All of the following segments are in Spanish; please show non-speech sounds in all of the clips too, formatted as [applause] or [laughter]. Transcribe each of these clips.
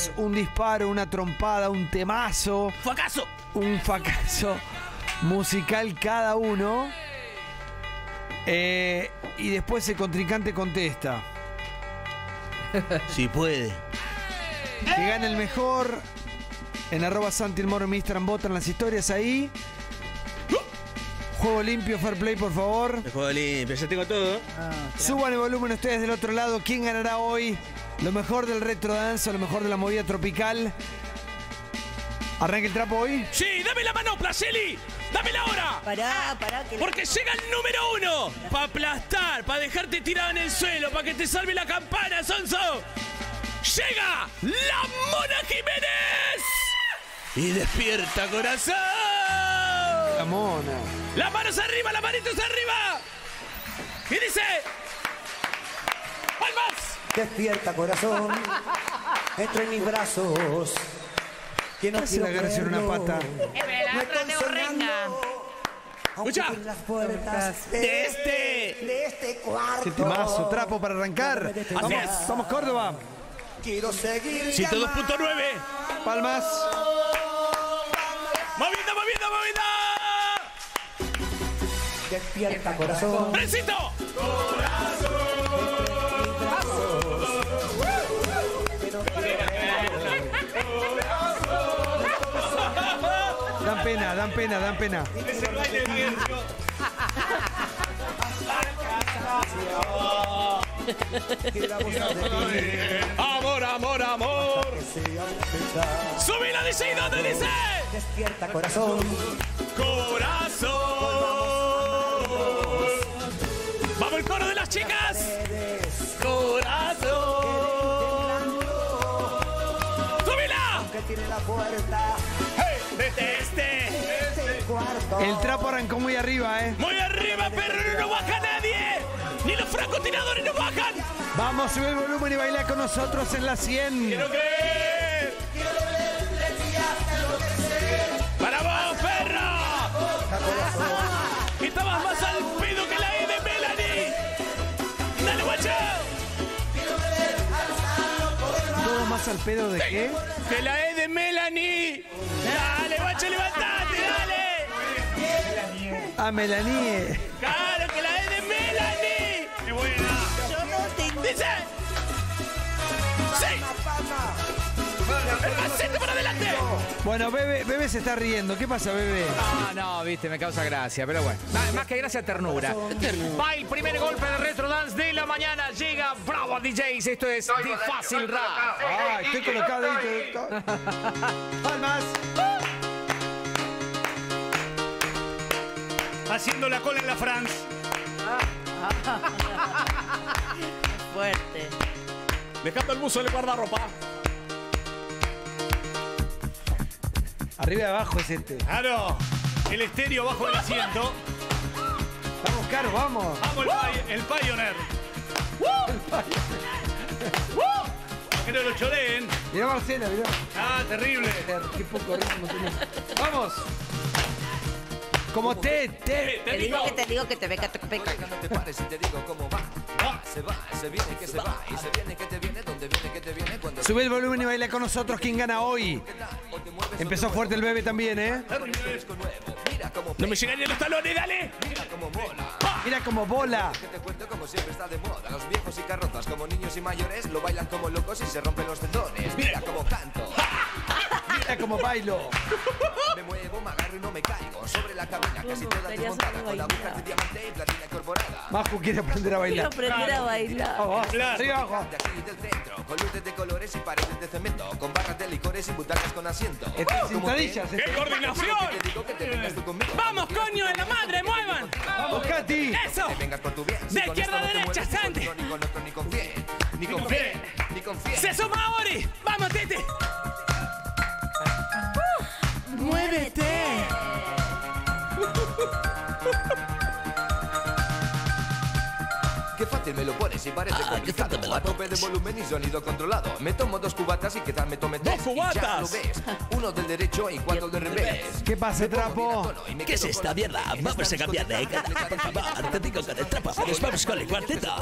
es un disparo, una trompada, un temazo, ¡Fracaso! un fracaso musical cada uno. Eh, y después el contrincante contesta. Si puede. Que gane el mejor. En arroba Santi el Moro en Instagram votan las historias ahí. Juego limpio, fair play, por favor. El juego limpio, ya tengo todo. Suban el volumen ustedes del otro lado. ¿Quién ganará hoy? Lo mejor del retro dance, lo mejor de la movida tropical. ¿Arranca el trapo hoy? Sí, dame la manopla, Celi. Dámela ahora. Pará, pará, que la- Porque llega el número uno. Para aplastar, para dejarte tirado en el suelo, para que te salve la campana, Sonso. Llega la Mona Jiménez. Y despierta, corazón. La mona. Las manos arriba, las manitos arriba. Y dice... Despierta corazón, entra en mis brazos. Que no quiero agarras en una pata. No estoy aunque Escucha. las puertas De este. de este cuarto. Qué temazo, trapo para arrancar. Vamos, es. vamos Córdoba. Quiero seguir 102.9. Palmas. Moviendo, moviendo, moviendo. Despierta corazón, ¡Trencito! Pena, dan pena, dan pena. ti, Amor, amor, amor. Subila, dice, ¿y dónde dice? Despierta corazón, Corazón. Vamos el coro de las chicas. Corazón. Subila. que tiene la puerta El trapo arrancó muy arriba, ¿eh? Muy arriba, pero no baja nadie. Ni los francotiradores no bajan. Vamos, sube el volumen y baila con nosotros en la 100. Quiero creer. Para vos, perro. Estabas más al pedo que la E de Melanie. Dale, guacho. ¿Todo más al pedo de qué? Que la E de Melanie. Dale, guacho, levantate, dale. A Melanie. Claro, que la E de Melanie. Qué buena. Yo no tengo. Dice. Sí. El macete para adelante. Bueno, Bebe, Bebe se está riendo. ¿Qué pasa, Bebe? Ah, no, viste, me causa gracia, pero bueno. Más- Más que gracia, ternura. Va el primer golpe de Retro Dance de la mañana. Llega Bravo DJs. Esto es The Fácil Rap. Ay, estoy colocado Palmas. Haciendo la cola en la France. [laughs] Fuerte. Dejando el buzo del guardarropa. Arriba y abajo es este. Claro. El estéreo bajo el asiento. Vamos, Caro, vamos. Vamos el, pi- el Pioneer. Que no lo choleen. Mirá Marcela, mirá. Ah, terrible. Qué poco ritmo tiene. Vamos. Como te, te. Te digo que te digo que te ve que te peca. No te pares y te digo cómo va. Va, se va, se viene que se va. Y se viene que te viene, donde viene que te viene, cuando Sube el volumen y baila con nosotros. ¿Quién gana hoy? Empezó fuerte el bebé también, ¿eh? No me llegarían los talones, dale. mira cómo mola. Mira como bola. Que te cuento como siempre está de moda. Los viejos y carrozas, como niños y mayores, lo bailan como locos y se rompen los tendones. Mira cómo canto. Mira como bailo. Me muevo, me agarro y no me caigo. Sobre la cabina, casi toda desmontada. saber Con la aguja de diamante y platina incorporada. Maju quiere aprender a Quiero bailar. aprender a bailar. Vamos, arriba, abajo. De aquí del centro, con luces de colores y paredes de cemento, con barras de licores y butacas con asiento. Como sentadillas. ¡Qué coordinación! Te digo que te vengas tú conmigo. ¡Vamos, coño, en la madre, muevan! Vamos, Katy. ¡Eso! Que vengas por tu bien. De izquierda a derecha, Santi. Ni con uno, ni ni con fiel. Ni con fiel. Ni con fiel. ¡Se suma Ori! ¡Vamos, Tete! TBT. Fácil me lo pones y parece complicado. A tope de volumen y sonido controlado. Me tomo dos cubatas y que tal me tome ¡Dos ya cubatas! lo ves. Uno del derecho y cuatro del revés. ¿Qué pasa, trapo? ¿Qué es esta mierda? Vamos a cambiar de cara, por favor. Te digo con el trapo. Nos vamos con el cuarteto.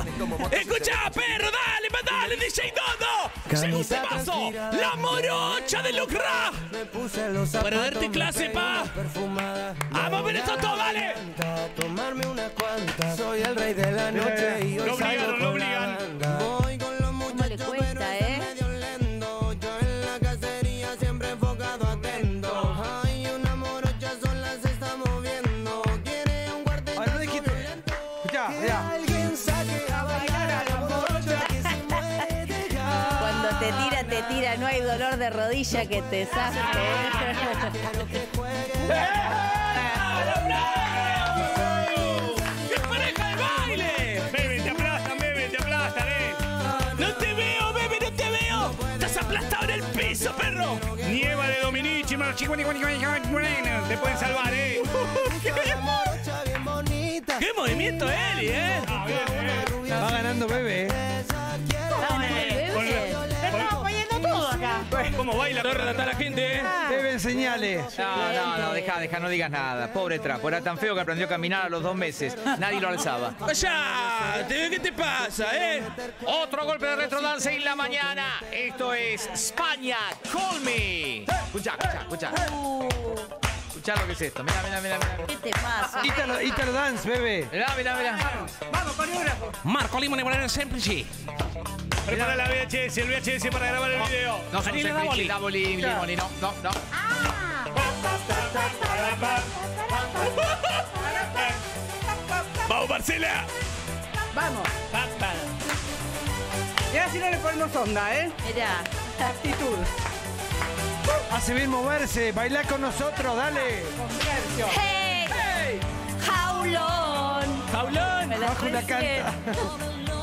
Escucha, perro, dale, dale, DJ Dodo. Segundo paso, la morocha de Lucra. Para darte clase, pa. Vamos a ver esto todo, dale. Tomarme una cuanta. Soy el rey de la noche y hoy salgo lo con la obligan. banda. Voy con los ¿Cómo le cuesta, eh? medio lento. Yo en la cacería siempre enfocado, atento. Hay una morocha sola se está moviendo. Quiere un cuarteto Ay, no dijiste. violento. Que mirá. alguien saque a bailar a la morocha que se mueve ya. Cuando te tira, te tira, no hay dolor de rodilla que te saque. [laughs] ¡Qué [laughs] aplastado en el piso, perro! Nieva de Dominici, Marchico, Te pueden salvar, eh. ¡Qué movimiento, Eli, eh! Ah. Va ganando Bebe. ¿Cómo baila? A la gente, eh. Bebe en señales. No, no, no, deja, deja, no digas nada. Pobre trapo, era tan feo que aprendió a caminar a los dos meses. Nadie lo alzaba. ¡Cállate! ¿Qué te pasa, eh? Otro golpe de retrodance en la mañana. Esto es España, Call Me. Escucha, escucha, escucha. Escucha lo que es esto. Mira, mira, mira, mira. ¿Qué te pasa? Ítalo, Ítalo Dance, Bebe. Mira, mira, mira. Marco Limone Moreno Semplici. Prepara la VHS, el VHS para grabar el video. No son Dale, semplici, Boli. da boli, limoni, no, no, no. ¡Vamos, Marcela! Vamos. Y ahora sí no le ponemos onda, ¿eh? Mirá. Actitud. Hace bien moverse. Baila con nosotros, dale. ¡Hey! ¡Jaulón! ¡Jaulón! Me la Bajo recién. canta. [laughs]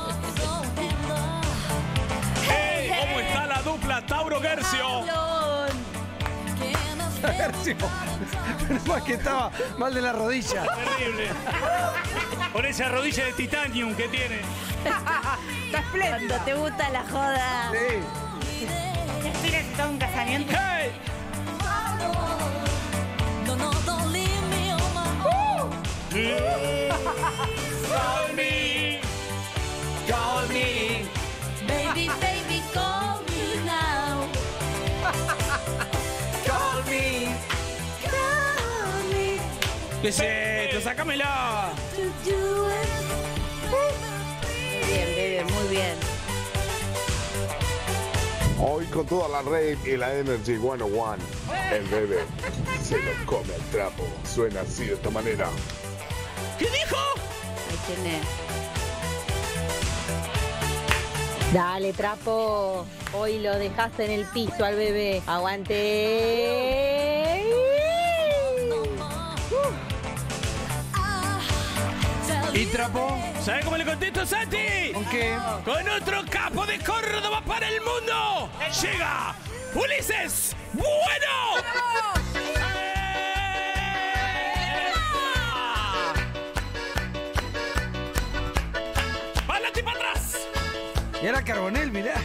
Tauro Gercio? Más [laughs] que estaba mal de la rodilla. Terrible. Con esa rodilla de titanium que tiene. Está espléndido. Cuando te gusta la joda. Sí. Estoy necesitando un casamiento. ¡Hey! Call me, call me. Baby, baby, ¿Qué es esto? ¡Sácamela! to do it. Bien, bebé, muy bien. Hoy con toda la red y la Energy 101, el bebé se lo come al trapo. Suena así de esta manera. ¿Qué dijo? Ahí tenés. Dale, trapo. Hoy lo dejaste en el piso al bebé. Aguante. ¿Y trapo? ¿Sabes cómo le contesto, Santi? ¿Con qué? Con otro capo de Córdoba para el mundo. Llega Ulises Bueno. ¡Pálate para atrás! Y era Carbonel, mirá.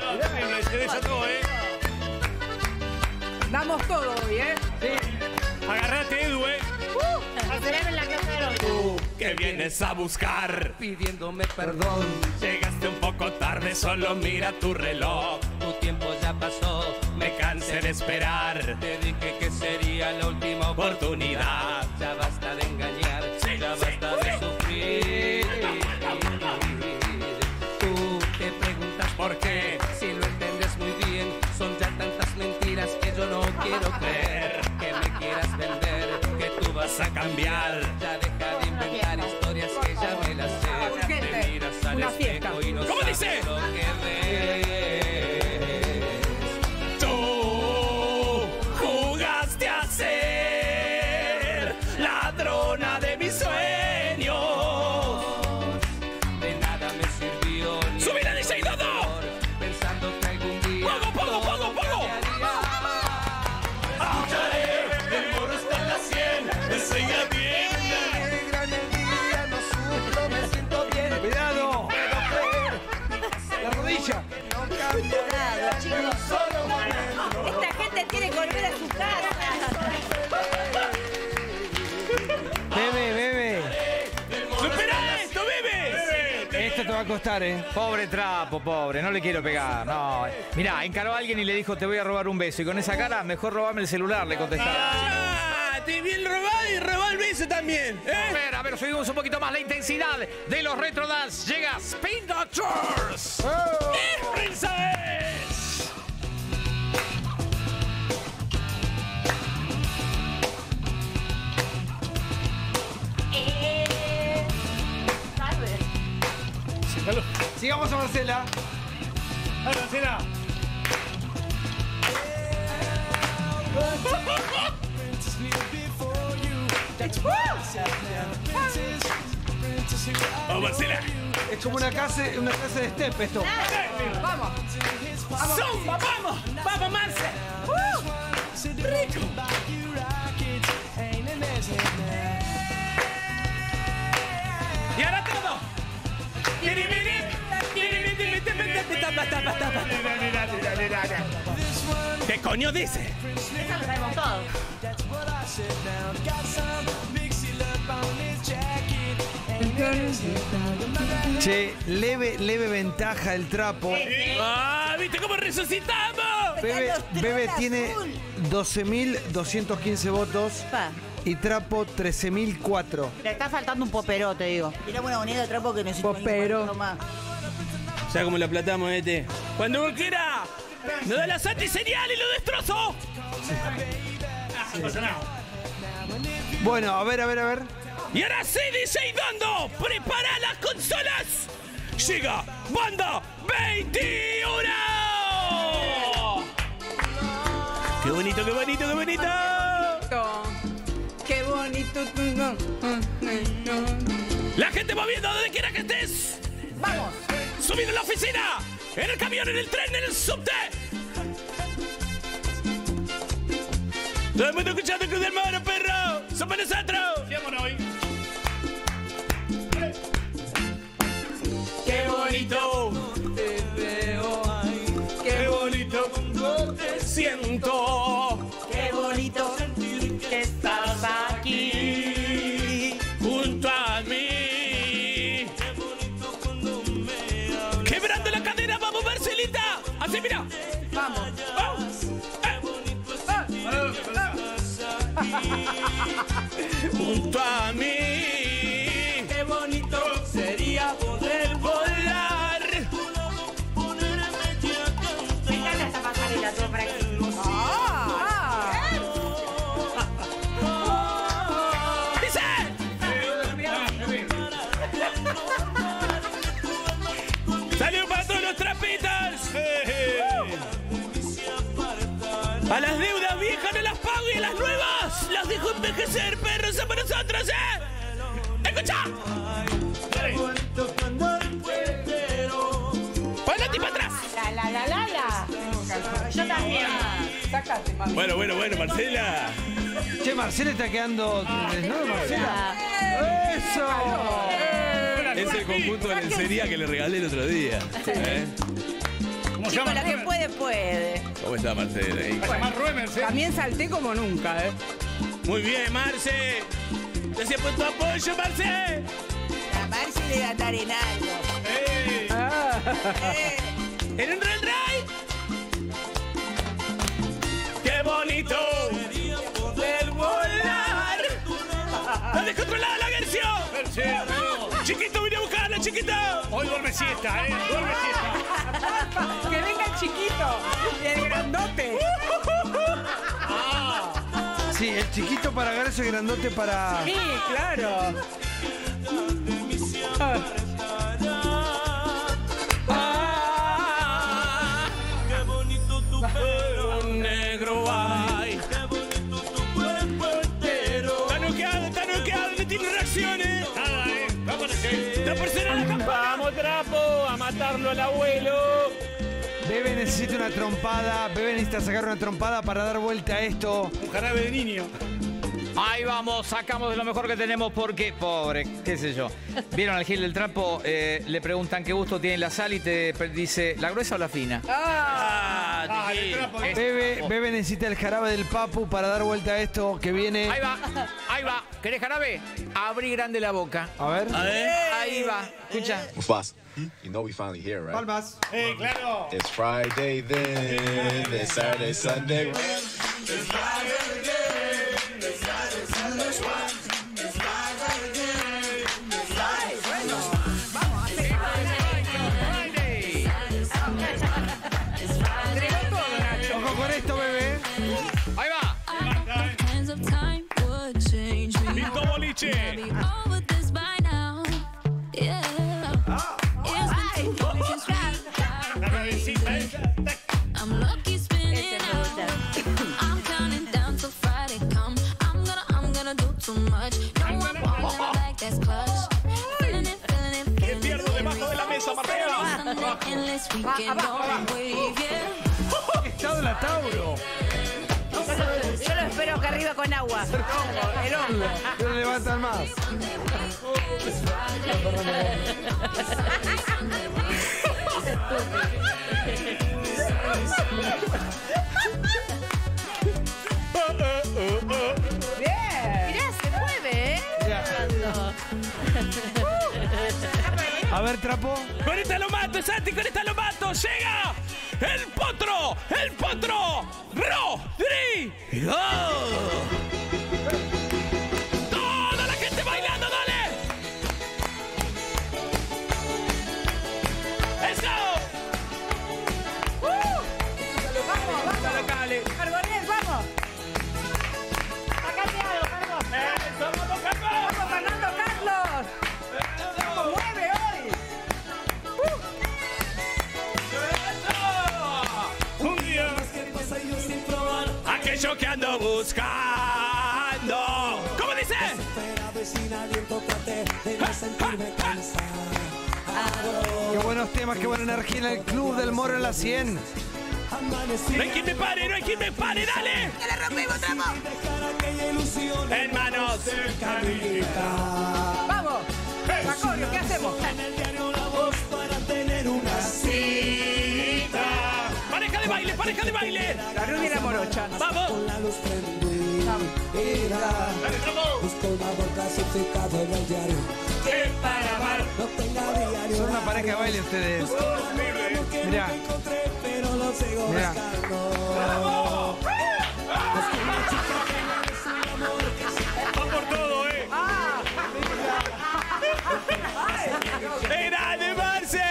No, no, desató, eh. Damos todo hoy, ¿eh? Agarrate, hoy. ¿Qué vienes a buscar? Pidiéndome perdón. Llegaste un poco tarde, solo mira tu reloj. Tu tiempo ya pasó. Me cansé de esperar. Te dije que sería la última Oportunidad. Ya basta de engañar, Sí, ya sí. basta de sufrir. Tú te preguntas ¿Por qué? si lo entiendes muy bien. Son ya tantas mentiras que yo no quiero creer. Que me quieras vender, que tú Vas a cambiar. Dice? A costar, ¿eh? Pobre trapo, pobre, no le quiero pegar. No. Mirá, encaró a alguien y le dijo, te voy a robar un beso. Y con esa cara, mejor robame el celular, le contestaron. Ah, te bien robado y robó el beso también. A ¿eh? ver, a ver, subimos un poquito más la intensidad de los Retro Dance. Llega Spin Doctors. ¡Esa Sigamos a Marcela. Dale, Marcela. Vamos, Marcela. Es como una clase, una clase de step esto. Vamos. ¡Zumba! ¡Vamos! ¡Vamos, Marce! ¡Y ¿Qué coño dice? Eso lo sabemos todos. Che, leve, leve ventaja el trapo. ¡Ah! ¿Viste cómo resucitamos? Bebe, Bebe tiene 12.215 votos Pa. Y Trapo 13.004. Le está faltando un popero, te digo. Tiramos una moneda de trapo que necesito Popero. más. ¿Sabes cómo la platamos, este? Cuando vos quieras, nos da la señal y lo destrozo. Bueno, a ver, a ver, a ver. Y ahora sí, DJ Dando, prepara las consolas. Llega Banda 21. ¡Qué bonito, qué bonito, qué bonito! La gente moviendo donde quiera que estés. Vamos. Subido en la oficina, en el camión, en el tren, en el subte. Todo el mundo escuchando Cruz del Moro, perro. Somos nosotros. hoy. Qué bonito te veo, qué bonito te siento, junto a mí. Dejo envejecer, perros, somos nosotros, ¿eh? ¡Escucha! ¡Ponete para atrás! La, la, la, la, la. Yo también. Sácate, mami. Bueno, bueno, bueno, Marcela. Che, Marcela está quedando desnudo, Marcela. ¡Eso! Es el conjunto de lencería que le regalé el otro día. ¿eh? ¿Cómo Chico, llama? la que puede, puede. ¿Cómo está Marcela? ¿eh? También salté como nunca, ¿eh? Muy bien, Marce. Gracias por tu apoyo, Marce. A Marci le va a estar en algo. ¡Ey! Eh, ¿En un real ride? ¡Qué bonito! ¡Poder volar! ¡La descontrolada la versión! Marcela, ¡Chiquito, vine a buscarla, chiquito! Hoy duerme siesta, ¿eh? Duerme siesta. [laughs] Que venga el chiquito y el grandote. Sí, el chiquito para Garzo y grandote para. Sí, claro. ¡Ah! ¡Qué bonito tu pelo negro ay! ¡Qué bonito tu cuerpo entero! ¡Está noqueado, está noqueado! ¡No tiene reacciones! Nada, ¿eh? ¡Vamos, trapo! ¡A matarlo al abuelo! Necesita una trompada. Bebe necesita sacar una trompada para dar vuelta a esto. Un jarabe de niño. Ahí vamos, sacamos de lo mejor que tenemos porque, pobre, qué sé yo. Vieron al Gil del Trapo, eh, le preguntan qué gusto tiene la sal y te dice, ¿la gruesa o la fina? ¡Ah! Bebe, Bebe necesita el jarabe del Papu para dar vuelta a esto que viene. Ahí va, ahí va. ¿Querés jarabe? Abrí grande la boca. A ver. A ver. ahí va. Escucha. Mufasa, you know we finally here, right? Palmas. Eh, claro. It's Friday then, it's Saturday, Sunday. Con agua. El hongo. No lo levantan más. Mirá, se mueve, ¿eh? A ver, trapo. Con esta lo mato, Santi, con esta lo mato. Llega el potro, el potro. Rodrigo. Temas, qué buena energía en el club del Moro en la 100. No hay quien me pare, no hay quien me pare, dale. ¡Que le rompimos, tramo! Hermanos. Vamos. Macorio, ¿qué hacemos? Pareja de baile, pareja de baile. La rubia y la morocha. Vamos. Dale, Tropo. Son una pareja de baile ustedes. Mirá. Mirá. Va por todo, eh. Era de Marce.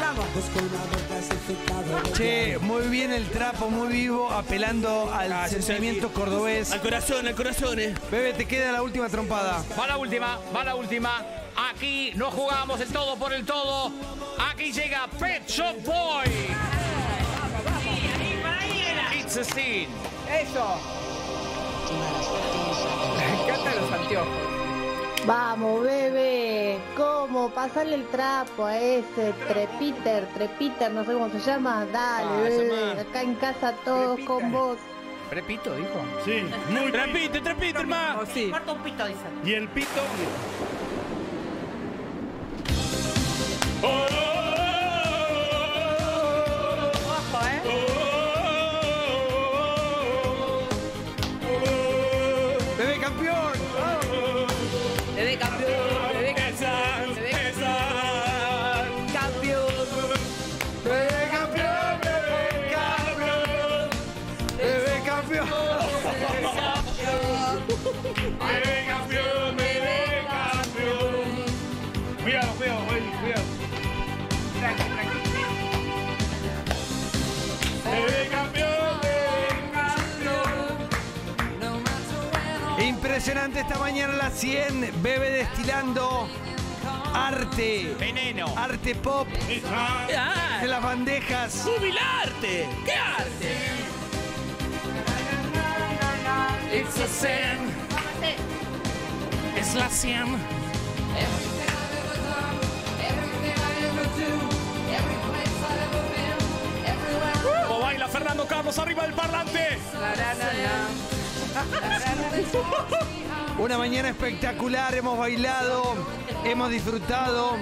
Vamos. Che, muy bien el trapo, muy vivo, apelando al sentimiento cordobés. Al corazón, al corazón, eh. Bebe, te queda la última trompada. Va la última, va la última. Aquí no jugamos el todo por el todo. Aquí llega Pet Shop Boy. It's a scene. Eso. Me encantan los anteojos. Vamos, bebé. ¿Cómo? Pasarle el trapo a ese Trepiter, Trepiter, no sé cómo se llama. Dale, Ah, bebé. Acá en casa todos con vos. Repito, dijo. Sí, muy Trapito, trapito, hermano. Sí. Corta un pito, dice. Y el pito. Impresionante esta mañana a las 100. Bebe destilando arte. Veneno. Arte pop de las bandejas. Jubilarte. ¿Qué arte? It's a sin. Es la 100. ¿Cómo baila Fernando Carlos arriba del parlante? Una mañana espectacular. Hemos bailado, hemos disfrutado.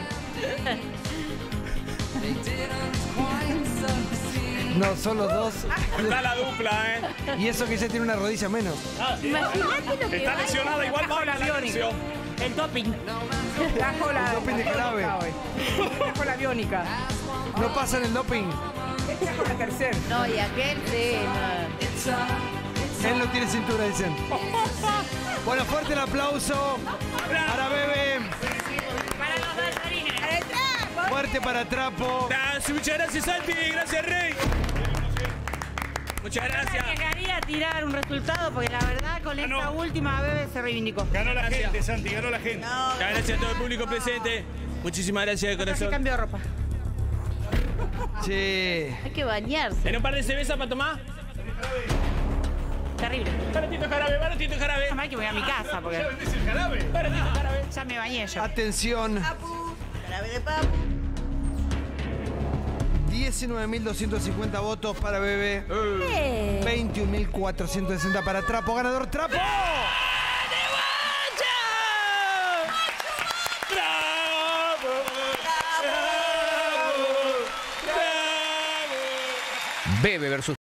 No, son los dos. Está la dupla, ¿eh? Y eso que ya tiene una rodilla menos. Imagínate lo que Está lesionada, igual baila la biónica. canción. El topping. Trajo la, Doping de hoy. Trajo la biónica. No pasan el doping. Este la tercera. No, y aquel sí. no. Él no tiene cintura, dicen. [laughs] Bueno, fuerte el aplauso para Bebe. Para los danzarines. Fuerte para Trapo. Gracias, muchas gracias, Santi. Gracias, Rey. Muchas Me gracias. quería tirar un resultado porque la verdad con esta última bebé se reivindicó. Ganó la Gracias. gente, Santi, ganó la gente. Gracias a todo el público presente. Muchísimas gracias de corazón. cambió de ropa. Che. Hay que bañarse. ¿Tenés un par de cervezas para tomar? Terrible. Baratito jarabe, baratito jarabe. Más que voy a mi casa porque Baratito jarabe. ya me bañé yo. Atención. Jarabe de papu. 19.250 votos para Bebe. 21.460 para Trapo. Ganador Trapo. Bebe versus